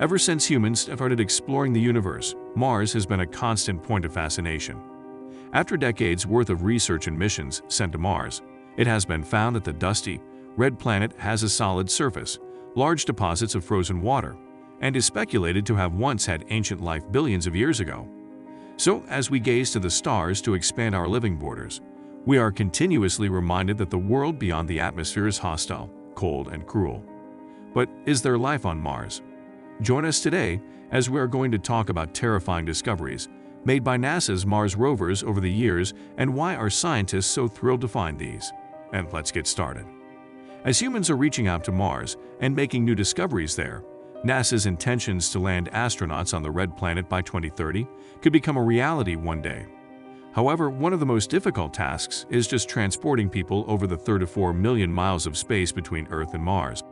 Ever since humans started exploring the universe, Mars has been a constant point of fascination. After decades worth of research and missions sent to Mars, it has been found that the dusty, red planet has a solid surface, large deposits of frozen water, and is speculated to have once had ancient life billions of years ago. So, as we gaze to the stars to expand our living borders, we are continuously reminded that the world beyond the atmosphere is hostile, cold, and cruel. But is there life on Mars? Join us today as we are going to talk about terrifying discoveries made by NASA's Mars rovers over the years and why are scientists so thrilled to find these. And let's get started. As humans are reaching out to Mars and making new discoveries there, NASA's intentions to land astronauts on the red planet by 2030 could become a reality one day. However, one of the most difficult tasks is just transporting people over the 34 million miles of space between Earth and Mars.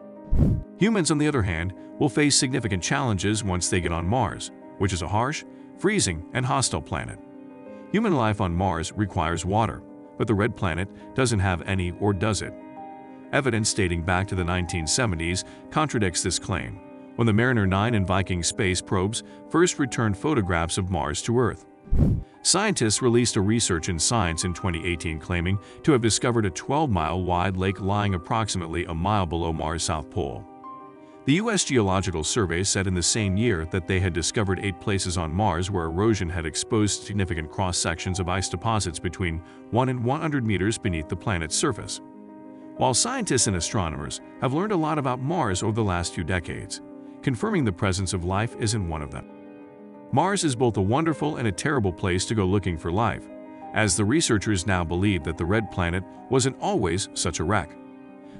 Humans, on the other hand, will face significant challenges once they get on Mars, which is a harsh, freezing, and hostile planet. Human life on Mars requires water, but the red planet doesn't have any or does it? Evidence dating back to the 1970s contradicts this claim, when the Mariner 9 and Viking space probes first returned photographs of Mars to Earth. Scientists released a research in Science in 2018 claiming to have discovered a 12-mile wide lake lying approximately a mile below Mars' south pole. The U.S. Geological Survey said in the same year that they had discovered eight places on Mars where erosion had exposed significant cross-sections of ice deposits between 1 and 100 meters beneath the planet's surface. While scientists and astronomers have learned a lot about Mars over the last few decades, confirming the presence of life isn't one of them. Mars is both a wonderful and a terrible place to go looking for life, as the researchers now believe that the red planet wasn't always such a wreck.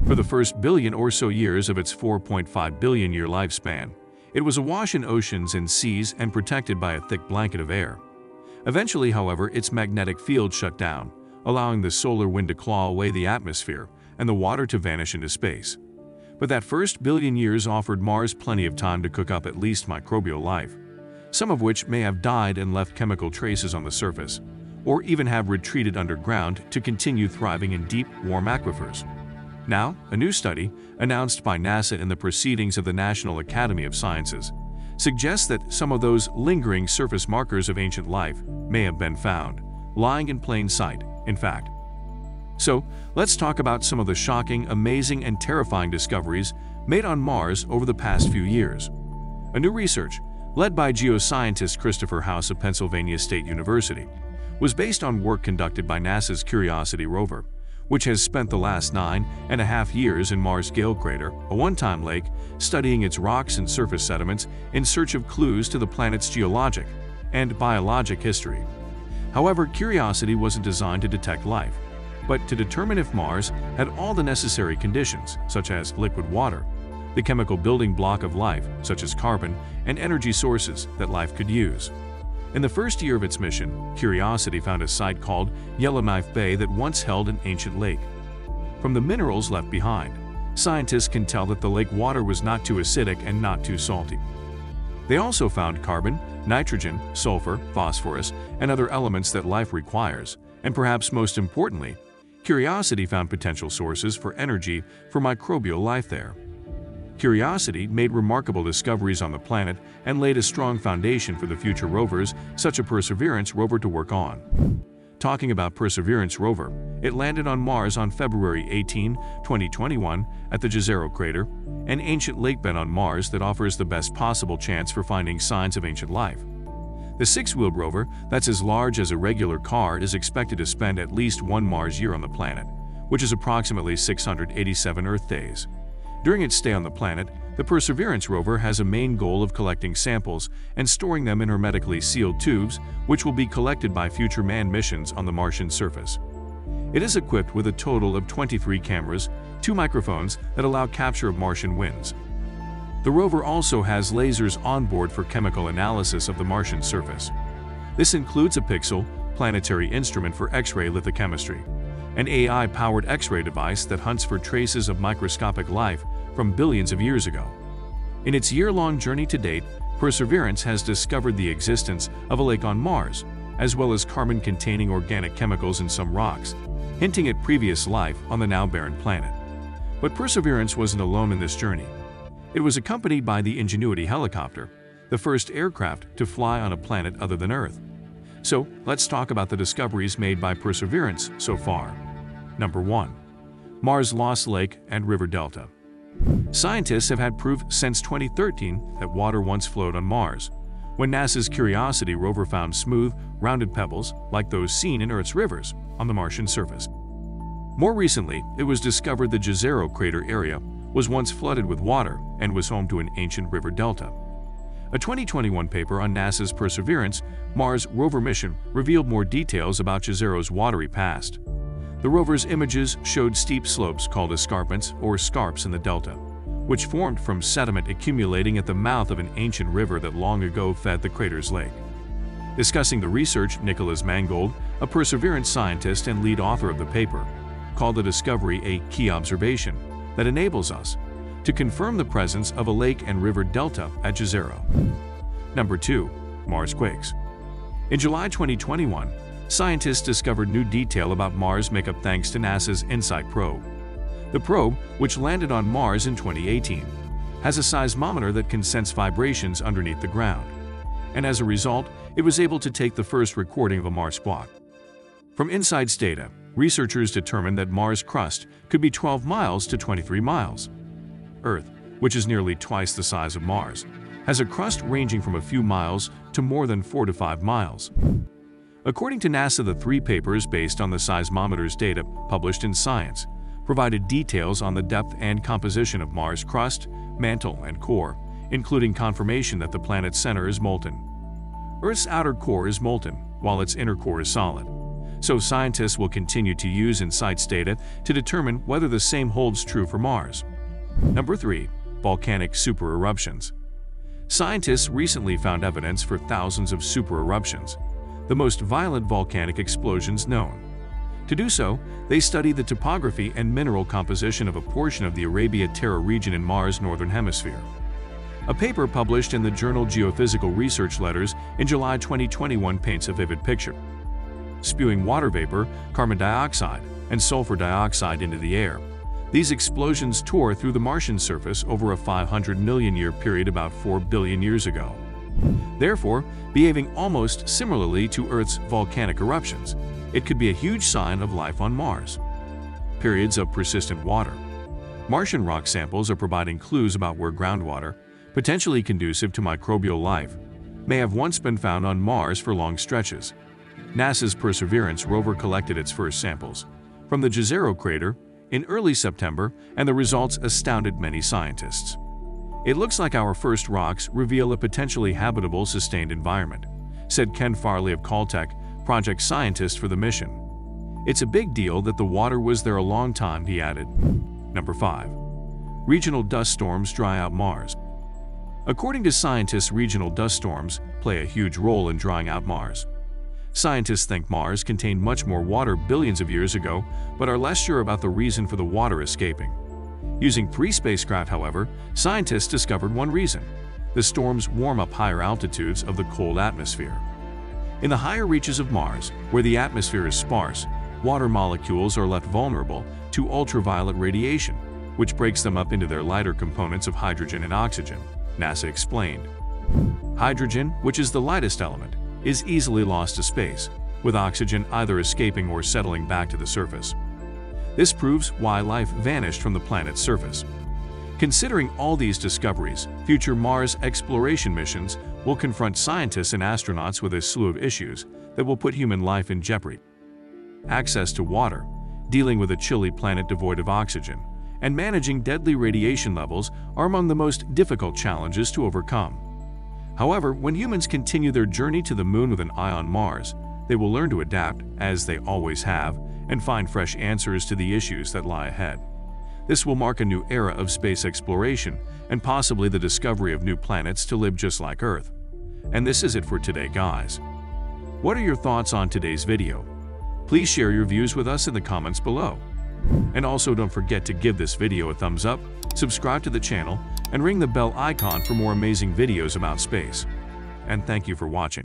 For the first billion or so years of its 4.5 billion year lifespan, it was awash in oceans and seas and protected by a thick blanket of air. Eventually, however, its magnetic field shut down, allowing the solar wind to claw away the atmosphere and the water to vanish into space. But that first billion years offered Mars plenty of time to cook up at least microbial life some of which may have died and left chemical traces on the surface, or even have retreated underground to continue thriving in deep, warm aquifers. Now, a new study, announced by NASA in the Proceedings of the National Academy of Sciences, suggests that some of those lingering surface markers of ancient life may have been found, lying in plain sight, in fact. So, let's talk about some of the shocking, amazing, and terrifying discoveries made on Mars over the past few years. A new research led by geoscientist Christopher House of Pennsylvania State University, was based on work conducted by NASA's Curiosity rover, which has spent the last nine and a half years in Mars Gale Crater, a one-time lake, studying its rocks and surface sediments in search of clues to the planet's geologic and biologic history. However, Curiosity wasn't designed to detect life, but to determine if Mars had all the necessary conditions, such as liquid water, the chemical building block of life, such as carbon, and energy sources that life could use. In the first year of its mission, Curiosity found a site called Yellowknife Bay that once held an ancient lake. From the minerals left behind, scientists can tell that the lake water was not too acidic and not too salty. They also found carbon, nitrogen, sulfur, phosphorus, and other elements that life requires, and perhaps most importantly, Curiosity found potential sources for energy for microbial life there. Curiosity made remarkable discoveries on the planet and laid a strong foundation for the future rovers such a Perseverance rover to work on. Talking about Perseverance rover, it landed on Mars on February 18, 2021 at the Jezero crater, an ancient lake bed on Mars that offers the best possible chance for finding signs of ancient life. The six-wheeled rover, that's as large as a regular car, is expected to spend at least one Mars year on the planet, which is approximately 687 Earth days. During its stay on the planet, the Perseverance rover has a main goal of collecting samples and storing them in hermetically sealed tubes, which will be collected by future manned missions on the Martian surface. It is equipped with a total of 23 cameras, two microphones that allow capture of Martian winds. The rover also has lasers onboard for chemical analysis of the Martian surface. This includes a PIXL, planetary instrument for X-ray lithochemistry, an AI-powered X-ray device that hunts for traces of microscopic life from billions of years ago. In its year-long journey to date, Perseverance has discovered the existence of a lake on Mars, as well as carbon-containing organic chemicals in some rocks, hinting at previous life on the now barren planet. But Perseverance wasn't alone in this journey. It was accompanied by the Ingenuity helicopter, the first aircraft to fly on a planet other than Earth. So, let's talk about the discoveries made by Perseverance so far. Number 1. Mars Lost Lake and River Delta. Scientists have had proof since 2013 that water once flowed on Mars, when NASA's Curiosity rover found smooth, rounded pebbles like those seen in Earth's rivers on the Martian surface. More recently, it was discovered the Jezero crater area was once flooded with water and was home to an ancient river delta. A 2021 paper on NASA's Perseverance Mars rover mission revealed more details about Jezero's watery past. The rover's images showed steep slopes called escarpments or scarps in the delta, which formed from sediment accumulating at the mouth of an ancient river that long ago fed the crater's lake. Discussing the research, Nicholas Mangold, a Perseverance scientist and lead author of the paper, called the discovery a key observation that enables us to confirm the presence of a lake and river delta at Jezero. Number 2. Mars Quakes In July 2021, scientists discovered new detail about Mars makeup thanks to NASA's InSight probe. The probe, which landed on Mars in 2018, has a seismometer that can sense vibrations underneath the ground, and as a result, it was able to take the first recording of a Mars quake. From InSight's data, researchers determined that Mars' crust could be 12 miles to 23 miles. Earth, which is nearly twice the size of Mars, has a crust ranging from a few miles to more than 4 to 5 miles. According to NASA, the three papers based on the seismometer's data published in Science provided details on the depth and composition of Mars' crust, mantle, and core, including confirmation that the planet's center is molten. Earth's outer core is molten, while its inner core is solid. So scientists will continue to use InSight's data to determine whether the same holds true for Mars. Number 3. Volcanic supereruptions. Scientists recently found evidence for thousands of supereruptions, the most violent volcanic explosions known. To do so, they study the topography and mineral composition of a portion of the Arabia Terra region in Mars' northern hemisphere. A paper published in the journal Geophysical Research Letters in July 2021 paints a vivid picture. Spewing water vapor, carbon dioxide, and sulfur dioxide into the air, these explosions tore through the Martian surface over a 500 million year period about 4 billion years ago. Therefore, behaving almost similarly to Earth's volcanic eruptions, it could be a huge sign of life on Mars. Periods of persistent water. Martian rock samples are providing clues about where groundwater, potentially conducive to microbial life, may have once been found on Mars for long stretches. NASA's Perseverance rover collected its first samples from the Jezero crater in early September, and the results astounded many scientists. It looks like our first rocks reveal a potentially habitable sustained environment, said Ken Farley of Caltech, project scientist for the mission. It's a big deal that the water was there a long time, he added. Number 5. Regional dust storms dry out Mars. According to scientists, regional dust storms play a huge role in drying out Mars. Scientists think Mars contained much more water billions of years ago, but are less sure about the reason for the water escaping. Using three spacecraft, however, scientists discovered one reason. The storms warm up higher altitudes of the cold atmosphere. In the higher reaches of Mars, where the atmosphere is sparse, water molecules are left vulnerable to ultraviolet radiation, which breaks them up into their lighter components of hydrogen and oxygen, NASA explained. Hydrogen, which is the lightest element, is easily lost to space, with oxygen either escaping or settling back to the surface. This proves why life vanished from the planet's surface. Considering all these discoveries, future Mars exploration missions will confront scientists and astronauts with a slew of issues that will put human life in jeopardy. Access to water, dealing with a chilly planet devoid of oxygen, and managing deadly radiation levels are among the most difficult challenges to overcome. However, when humans continue their journey to the moon with an eye on Mars, they will learn to adapt, as they always have, and find fresh answers to the issues that lie ahead. This will mark a new era of space exploration and possibly the discovery of new planets to live just like Earth. And this is it for today, guys. What are your thoughts on today's video? Please share your views with us in the comments below. And also don't forget to give this video a thumbs up, subscribe to the channel, and ring the bell icon for more amazing videos about space. And thank you for watching.